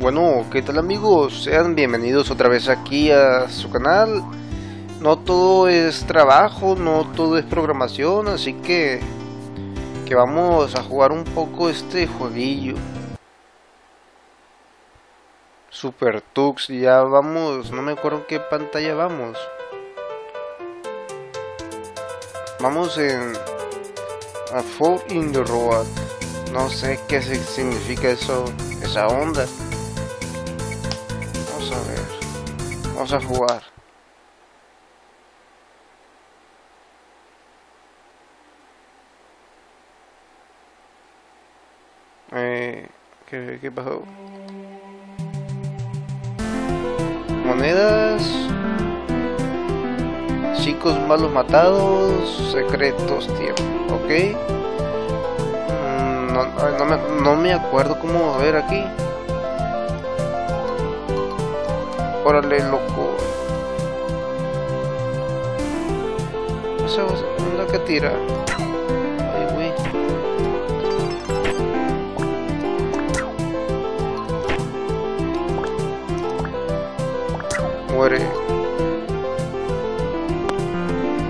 Bueno, ¿qué tal amigos? Sean bienvenidos otra vez aquí a su canal. No todo es trabajo, no todo es programación, así que que vamos a jugar un poco este jueguillo. Super Tux, ya vamos, no me acuerdo en qué pantalla vamos. Vamos en a Fall in the Road. No sé qué significa eso, esa onda. Vamos a ver. Vamos a jugar. Eh, ¿qué, ¿Qué pasó? Monedas. Chicos malos matados. Secretos, tío. Ok. Mm, no, no, me, no me acuerdo cómo ver aquí. Órale, loco. Esa onda que tira. Ay, güey. Muere.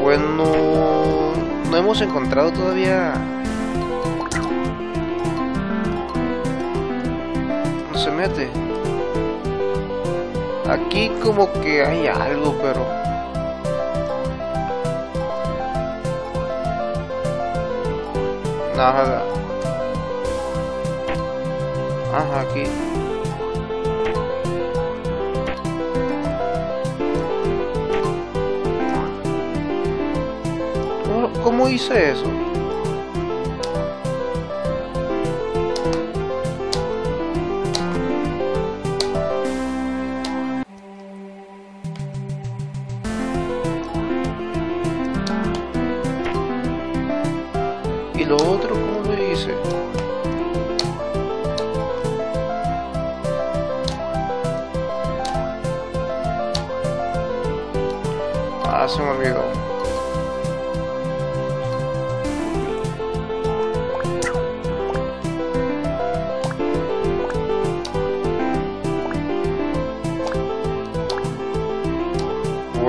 Bueno, no hemos encontrado todavía. No se mete. Aquí como que hay algo, pero... Nada. Ajá, aquí. ¿Cómo, cómo hice eso?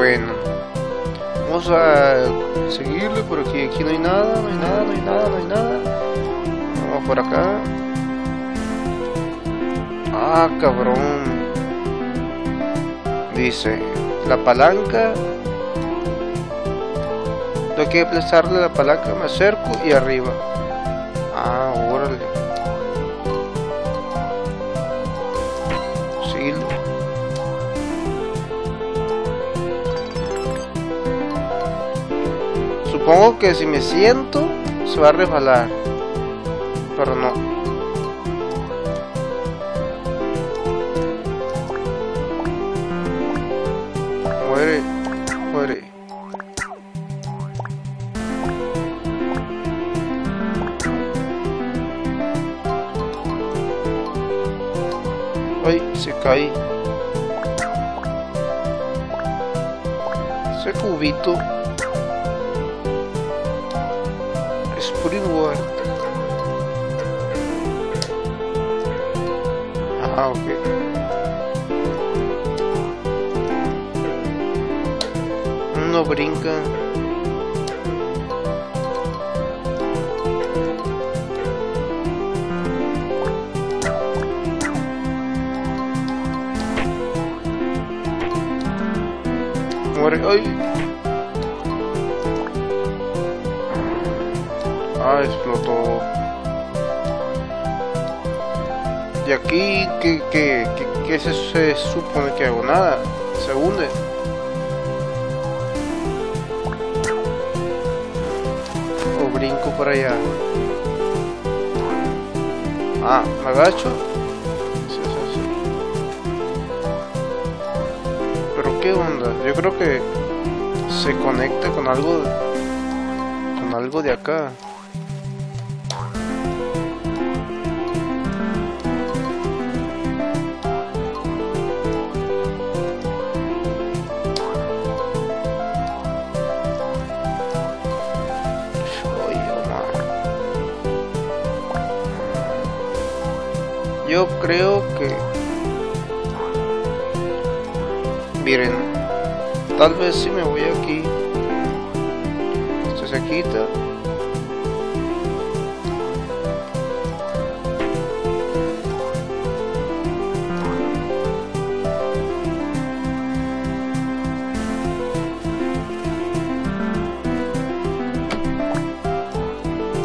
Bueno, vamos a seguirle por aquí. Aquí no hay nada, no hay nada, no hay nada, no hay nada. Vamos por acá. Ah, cabrón. Dice, la palanca. Tengo que aplazarle la palanca, me acerco y arriba. Supongo que si me siento se va a resbalar. Pero no. Muere, muere. Ay, se cae. Ese cubito Ah, ok. No brinca. Muere. ¡Ay! Ah, explotó. Y aquí, ¿qué, qué, qué, qué se, supone que hago? Nada. Se hunde. O brinco para allá. Ah, me agacho. Pero qué onda. Yo creo que se conecta con algo, con algo de acá. Creo que Miren, tal vez si me voy aquí, esto se quita.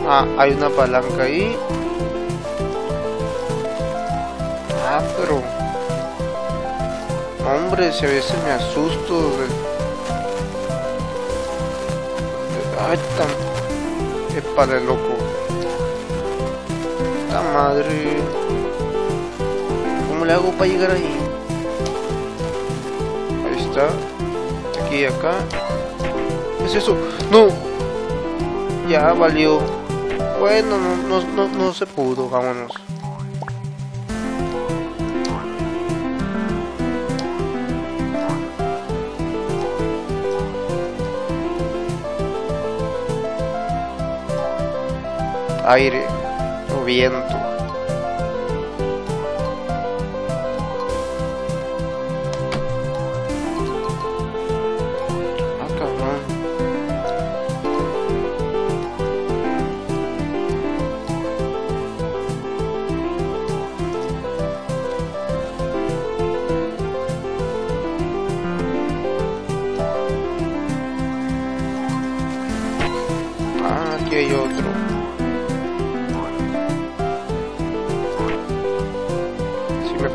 Ah, hay una palanca ahí. Hombre, si a veces me asusto de... Ay, tan... Epa de loco. La madre... ¿Cómo le hago para llegar ahí? Ahí está. Aquí y acá. ¿Qué es eso? ¡No! Ya valió. Bueno, no, no, no, no se pudo, vámonos. Aire o viento.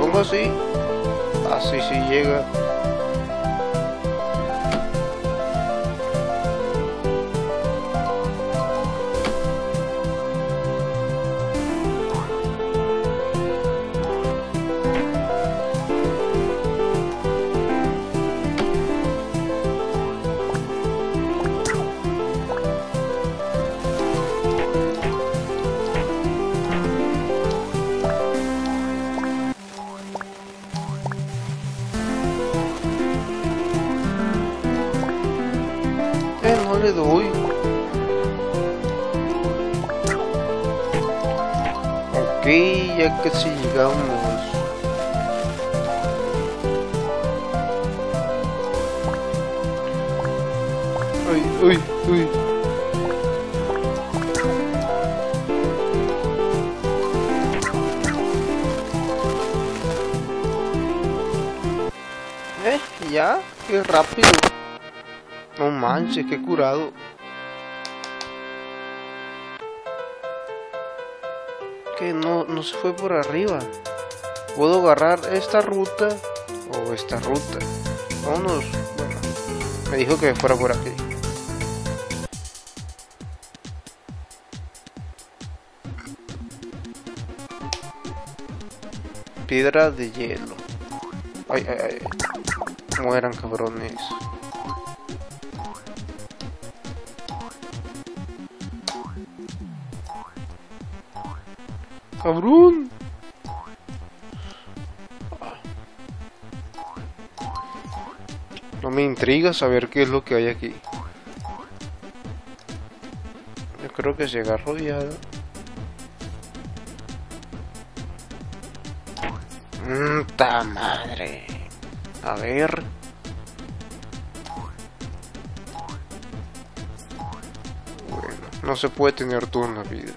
Pongo así, así sí llega. Ya casi llegamos. Uy, uy, uy. Eh, ya, qué rápido. No manches, qué curado. No, no se fue por arriba. Puedo agarrar esta ruta o esta ruta. Vámonos. Bueno, me dijo que fuera por aquí. Piedra de hielo. Ay, ay, ay. Mueran cabrones. Cabrón. No me intriga saber qué es lo que hay aquí. Yo creo que se agarró ya. Mm, madre. A ver. Bueno, no se puede tener todo en la vida.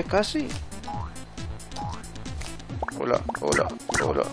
10 casi. Hola, hola, hola.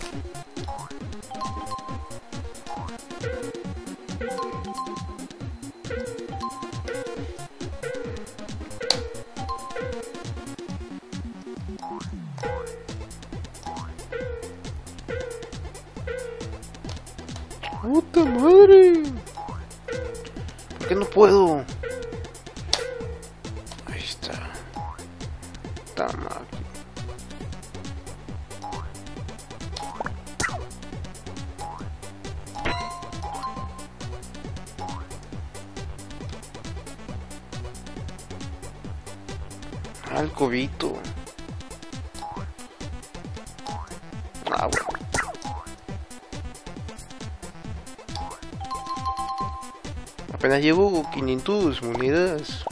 Apenas llevo 500 monedas.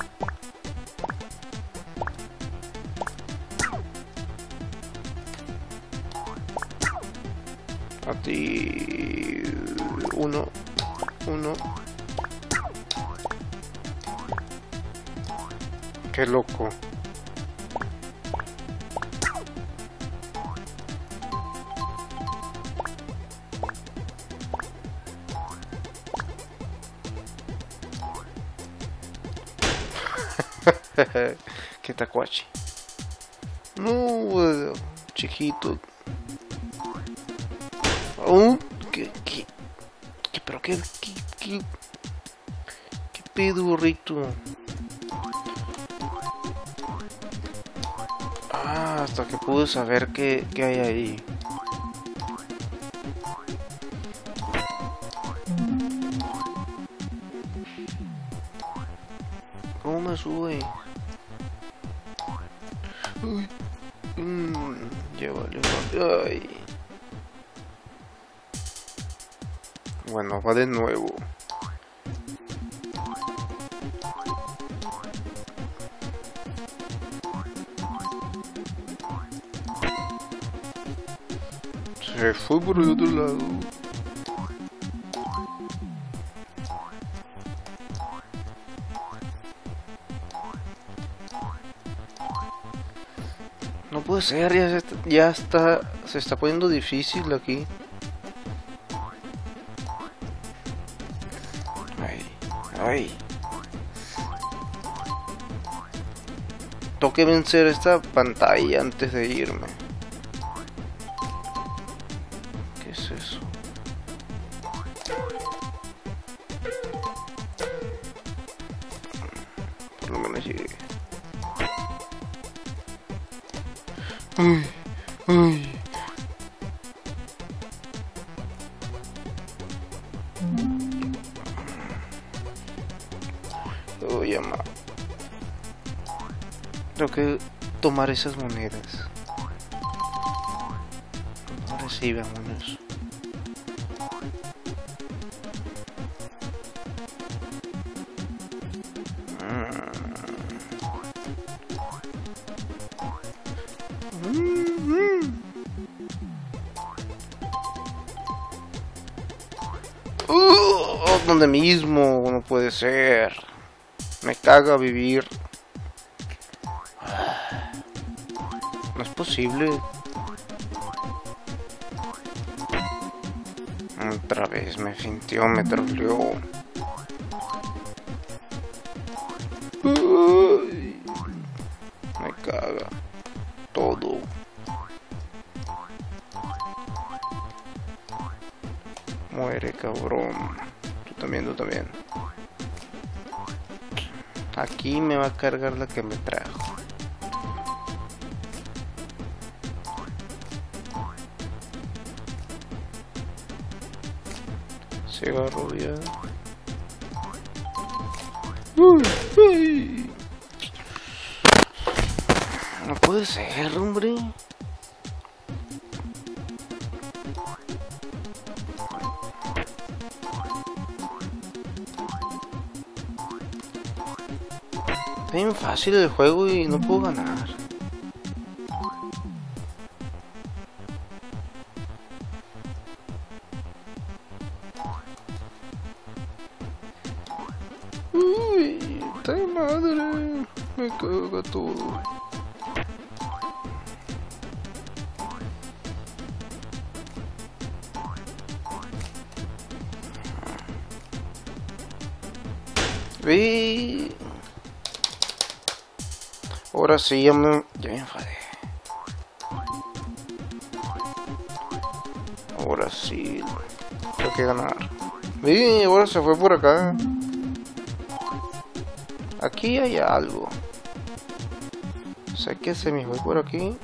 A ti... Uno. Uno. Qué loco. Tacuache. No, chiquito. Oh, ¿qué, qué, qué, pero qué, qué, qué, qué pedo, Rito? Ah, hasta que pude saber qué, qué hay ahí. ¿Cómo me sube? Ay. Bueno, va de nuevo. Se fue por el otro lado. Ser, ya, está, ya está, se está poniendo difícil aquí. Ay, ay. Tengo que vencer esta pantalla antes de irme. Esas monedas. Ahora sí, vámonos. Uh, donde mismo, no puede ser. Me caga vivir. Otra vez me fintió, me troleó. Me caga todo. Muere, cabrón. Tú también, tú también. Aquí me va a cargar la que me trajo. Uy, uy. No puede ser, hombre. Está bien fácil el juego y no puedo ganar. Vi. Ahora sí, ya me, ya me enfadé. Ahora sí. Tengo que ganar. Vi, ahora se fue por acá. Aquí hay algo. Sé que se me fue por aquí.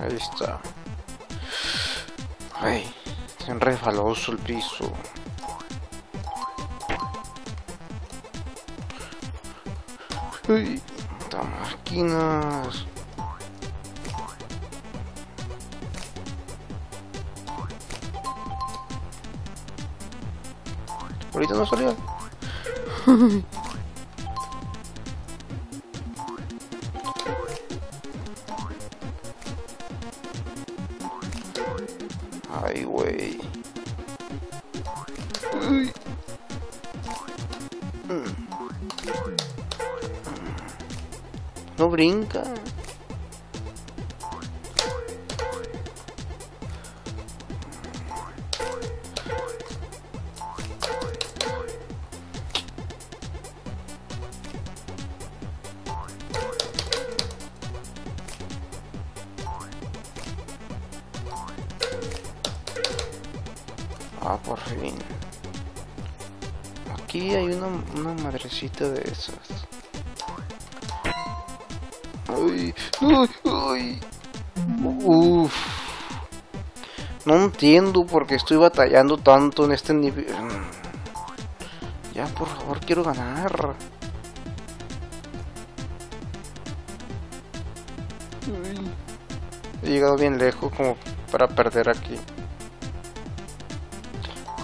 Ahí está. Ay, está resbaloso el piso. Uy, máquinas. Ahorita no salió. brinca. Ah, por fin. Aquí hay una, una madrecita de esas. Uy, uy, uy. No entiendo por qué estoy batallando tanto en este nivel. Ya, por favor, quiero ganar. He llegado bien lejos como para perder aquí.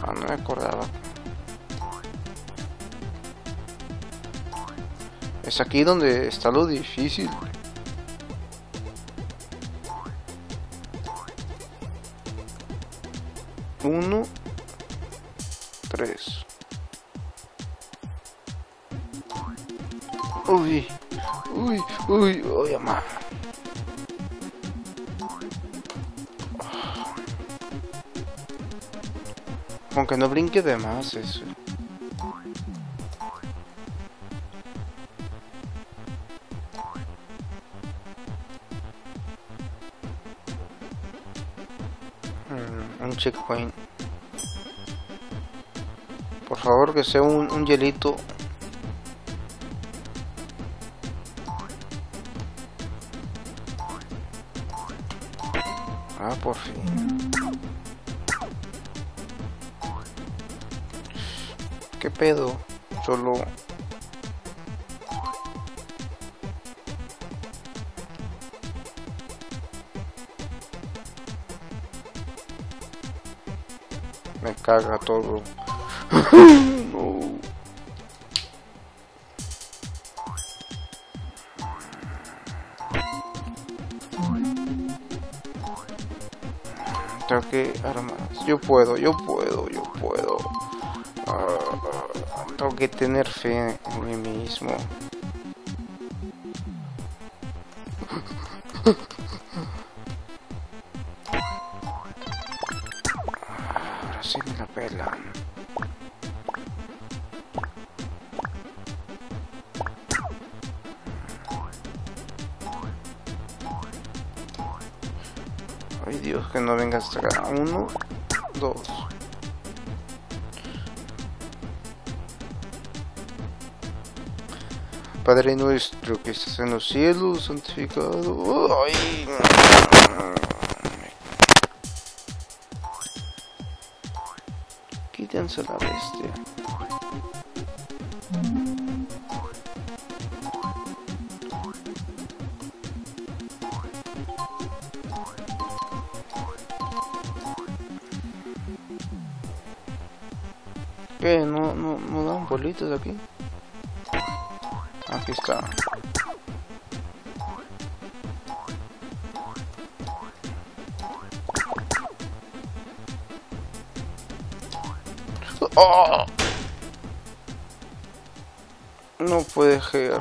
Ah, no me acordaba. Es aquí donde está lo difícil. Uno, tres. Uy, uy, uy, uy, mamá. Aunque no brinque de más eso. Checkpoint. Por favor que sea un, un hielito. Ah, por fin. ¿Qué pedo? Solo... caga todo. no. Tengo que armar. Yo puedo, yo puedo, yo puedo. Ah, tengo que tener fe en mí mismo. Ay Dios, que no venga hasta acá. Uno, dos. Padre nuestro que estás en los cielos, santificado. Ay. Quítense la bestia. Bolitas aquí? Aquí está. ¡Oh! No puede ser.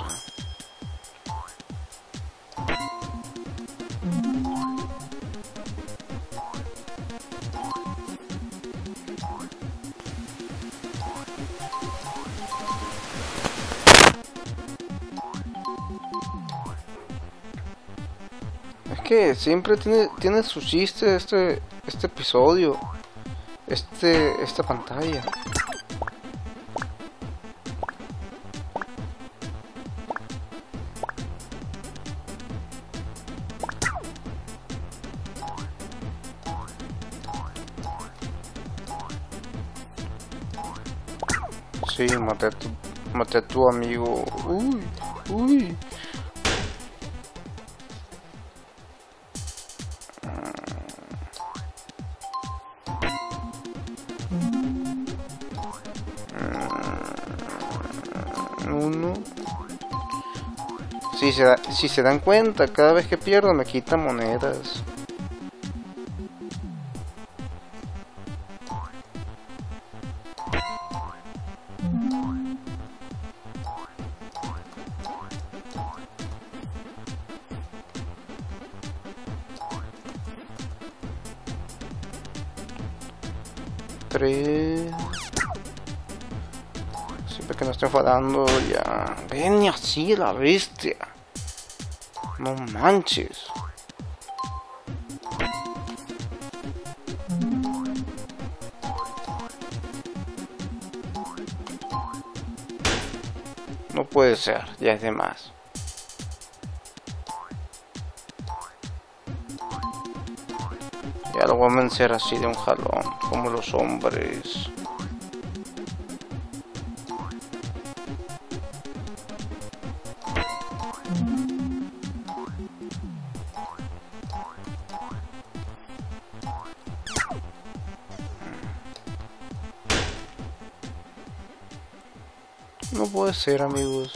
que siempre tiene, tiene su chiste este, este episodio, este, esta pantalla. Sí, maté a tu, maté a tu amigo. Uy, uy. Si se, dan cuenta, cada vez que pierdo me quita monedas. Siempre que no esté enfadando ya. Ven así la bestia. No manches. No puede ser, ya es de más. Ya lo voy a vencer así de un jalón, como los hombres. Ser, amigos.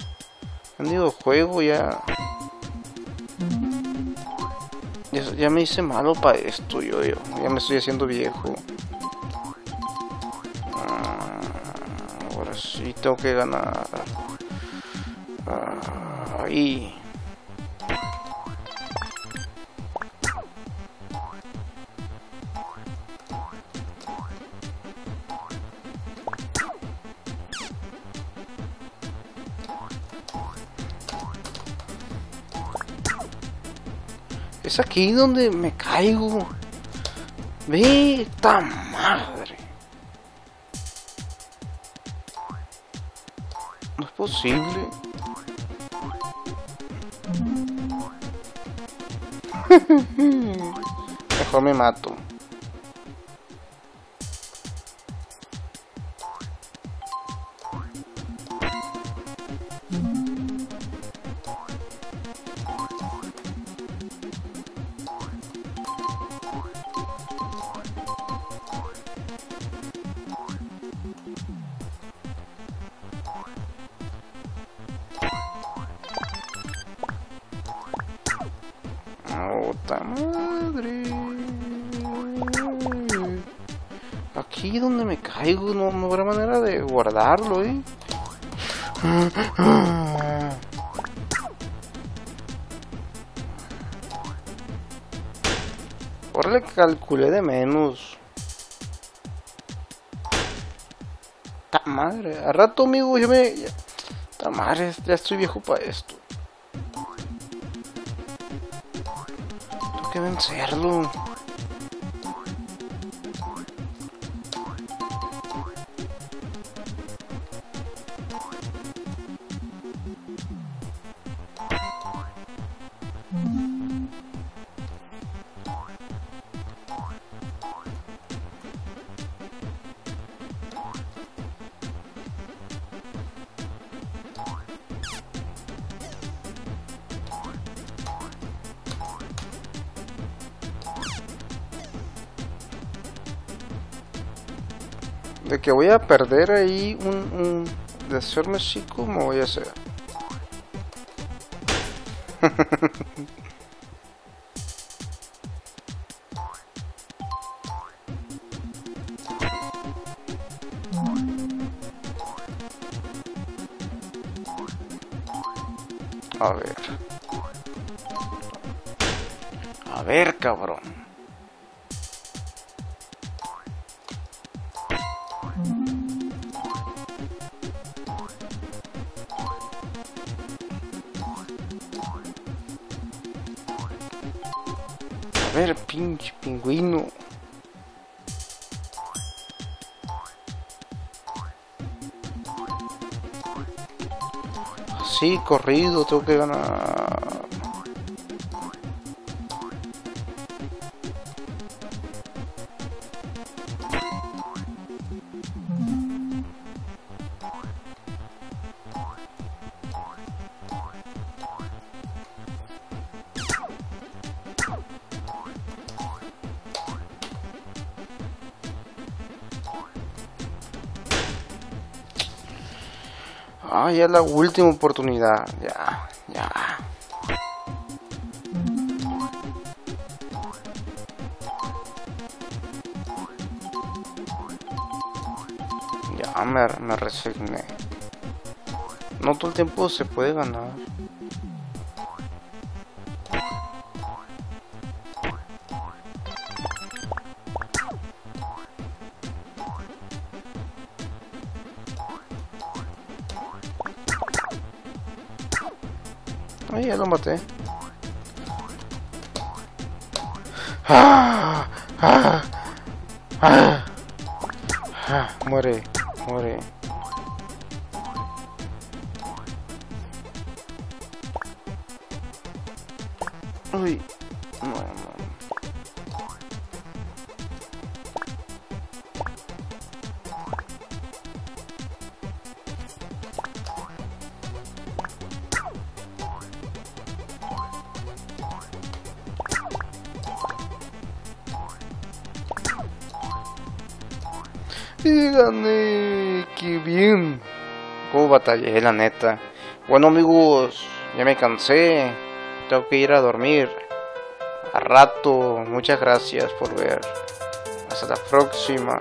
Han ido juego ya. ya. Ya me hice malo para esto, yo, yo. Ya me estoy haciendo viejo. Ah, ahora sí tengo que ganar. Ah, ahí. Es aquí donde me caigo. Ve, esta madre. No es posible. Mejor me mato. ¡Puta madre! Aquí donde me caigo, no, no habrá manera de guardarlo, ¿eh? Ahora le calculé de menos. ¡Ta madre! A rato, amigo, yo me... ¡Ta madre! Ya estoy viejo para esto. Que vencerlo. De que voy a perder ahí un... un de hacerme así como voy a hacer. A ver. A ver, cabrón. A ver, pinche pingüino. Sí, corrido, tengo que ganar. Ah, ya la última oportunidad. Ya, ya. Ya me, me resigné. No todo el tiempo se puede ganar. Maté. ¡Ah! ¡Ah! ¡Ah! ¡Ah! Muere, muere. Gané, qué bien. Cómo batallé, la neta. Bueno amigos, ya me cansé. Tengo que ir a dormir. A rato. Muchas gracias por ver. Hasta la próxima.